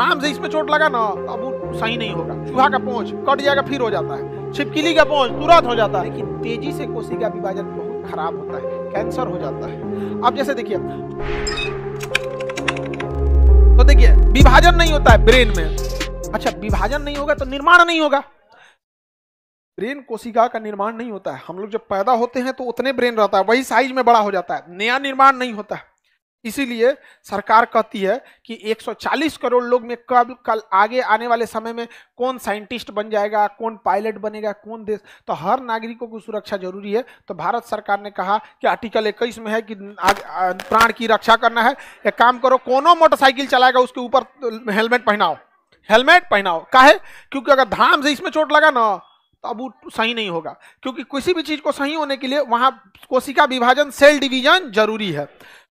आम से इसमें चोट लगा ना, अब वो सही नहीं होगा। चूहा का पहुँच कट जाएगा, फिर हो जाता है। छिपकली का पहुँच तुरंत हो जाता है। लेकिन तेज़ी से कोशिका विभाजन बहुत खराब होता है, कैंसर हो जाता है। अब जैसे देखिए तो देखिए, विभाजन नहीं होता है ब्रेन में। अच्छा विभाजन नहीं होगा तो निर्माण नहीं होगा। ब्रेन कोशिका का निर्माण नहीं होता है। हम लोग जब पैदा होते हैं तो उतने ब्रेन रहता है, वही साइज़ में बड़ा हो जाता है। नया निर्माण नहीं होता है। इसीलिए सरकार कहती है कि 140 करोड़ लोग में कब, कल आगे आने वाले समय में कौन साइंटिस्ट बन जाएगा, कौन पायलट बनेगा, कौन देश। तो हर नागरिकों की सुरक्षा ज़रूरी है। तो भारत सरकार ने कहा कि आर्टिकल 21 में है कि प्राण की रक्षा करना है। एक काम करो, कोनो मोटरसाइकिल चलाएगा, उसके ऊपर हेलमेट पहनाओ। हेलमेट पहनाओ। काहे? क्योंकि अगर धाम से इसमें चोट लगा ना तो अब वो सही नहीं होगा। क्योंकि किसी भी चीज़ को सही होने के लिए वहाँ कोशिका विभाजन, सेल डिवीज़न ज़रूरी है।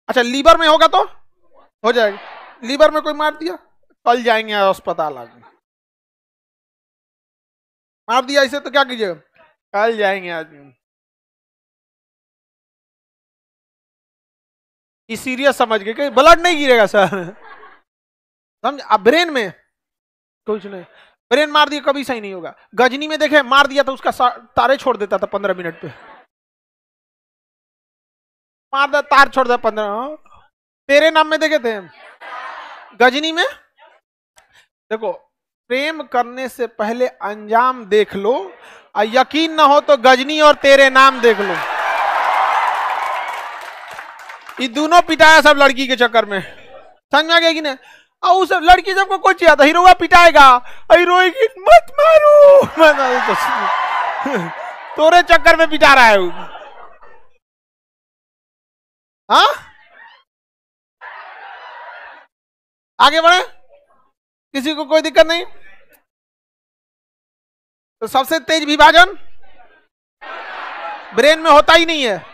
अच्छा लीवर में होगा तो? हो जाएगा। लीवर में कोई मार दिया? कल जाएँगे अस्पताल आगे। मार दिया इसे तो क्या कीजिएगा कल जाएँगे आज। ये सीरियस समझ गए कि ब्लड नहीं गिरेगा, सर। समझ? अब ब्रेन में। कुछ नहीं। ब्रेन मार दिया कभी सही नहीं होगा। गजनी में देखे, मार दिया तो उसका तारे छोड़ देता था पंद्रह मिनट पे। मार दे, तार छोड़ दे पंद्रह तेरे नाम में देखे थे गजनी में? देखो, प्रेम करने से पहले अंजाम देख लो, और यकीन ना हो तो गजनी और तेरे नाम देख लो। ये दोनों पिटाया सब लड़की के चक्कर में। समझ में आ गया कि नहीं? और उस लड़की सबको चाहिए था हीरोआ पिटाएगा की, मत मारो! मारो तो तोरे चक्कर में पिटा रहा है हाँ? आगे बढ़े। किसी को कोई दिक्कत नहीं। तो सबसे तेज विभाजन? ब्रेन में होता ही नहीं है।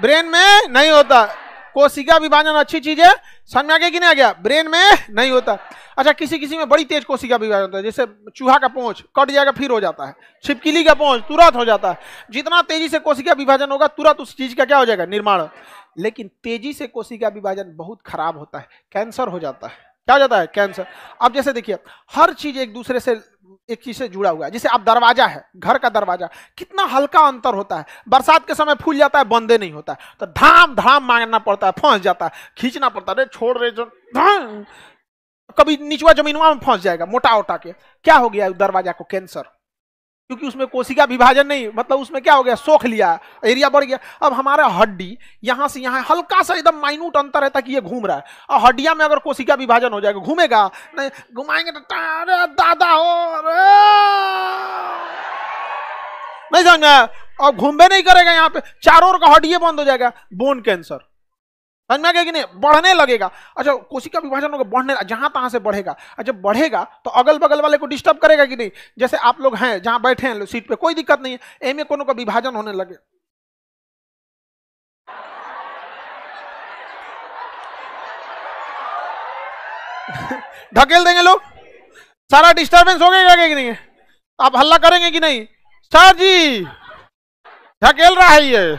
ब्रेन में नहीं होता। कोशिका विभाजन अच्छी चीज़ है। समझ में आ गया कि नहीं आ गया? ब्रेन में नहीं होता। अच्छा किसी किसी में बड़ी तेज कोशिका विभाजन होता है। जैसे चूहा का पहुँच कट जाएगा, फिर हो जाता है। छिपकली का पहुँच तुरंत हो जाता है। जितना तेज़ी से कोशिका विभाजन होगा, तुरंत उस चीज़ का क्या हो जाएगा? निर्माण। लेकिन तेज़ी से कोशिका विभाजन बहुत खराब होता है, कैंसर हो जाता है। क्या हो जाता है? कैंसर। अब जैसे देखिए, हर चीज़ एक दूसरे से, एक चीज़ से जुड़ा हुआ है। जैसे अब दरवाज़ा है, घर का दरवाज़ा, कितना हल्का अंतर होता है। बरसात के समय फूल जाता है, बंदे नहीं होता है। तो धाम धाम मांगना पड़ता है, फंस जाता है, खींचना पड़ता है छोड़ रहे जो कभी निचवा जमीनवा में फंस जाएगा मोटा ओटा के। क्या हो गया? दरवाज़ा को कैंसर। क्योंकि उसमें कोशिका विभाजन नहीं मतलब उसमें क्या हो गया? सोख लिया, एरिया बढ़ गया। अब हमारा हड्डी यहाँ से यहाँ हल्का सा एकदम माइन्यूट अंतर है ताकि ये घूम रहा है। और हड्डिया में अगर कोशिका विभाजन हो जाएगा, घूमेगा, नहीं, घुमाएँगे तो दादा हो। नहीं समझ में अब घूमबे नहीं करेगा यहाँ पे, चारों ओर का हड्डिया बंद हो जाएगा। बोन कैंसर समझ में आ गया कि नहीं? बढ़ने लगेगा। अच्छा कोशिका विभाजन होगा बढ़ने जहाँ तहां से बढ़ेगा। और जब बढ़ेगा तो अगल बगल वाले को डिस्टर्ब करेगा कि नहीं? जैसे आप लोग हैं, जहाँ बैठे हैं सीट पे, कोई दिक्कत नहीं है। एम कोनो का विभाजन होने लगे। ढकेल देंगे लोग। सारा डिस्टर्बेंस हो गया कि नहीं? आप हल्ला करेंगे कि नहीं? सर जी, ढकेल रहा है ये।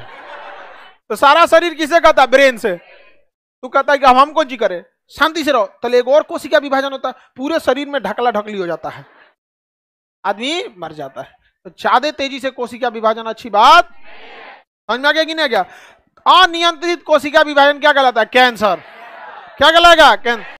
तो सारा शरीर किसे कहता है? ब्रेन से। तू कहता है कि अब हम कौन जी करें? शांति से रहो। तले एक और कोशिका विभाजन होता है। पूरे शरीर में ढकला ढकली हो जाता है। आदमी मर जाता है। तो ज़्यादा तेज़ी से कोशिका विभाजन, अच्छी बात। समझ में आ गया कि नहीं आ गया? अनियंत्रित कोशिका विभाजन क्या कहलाता है? कैंसर। क्या कहलाएगा? कैंसर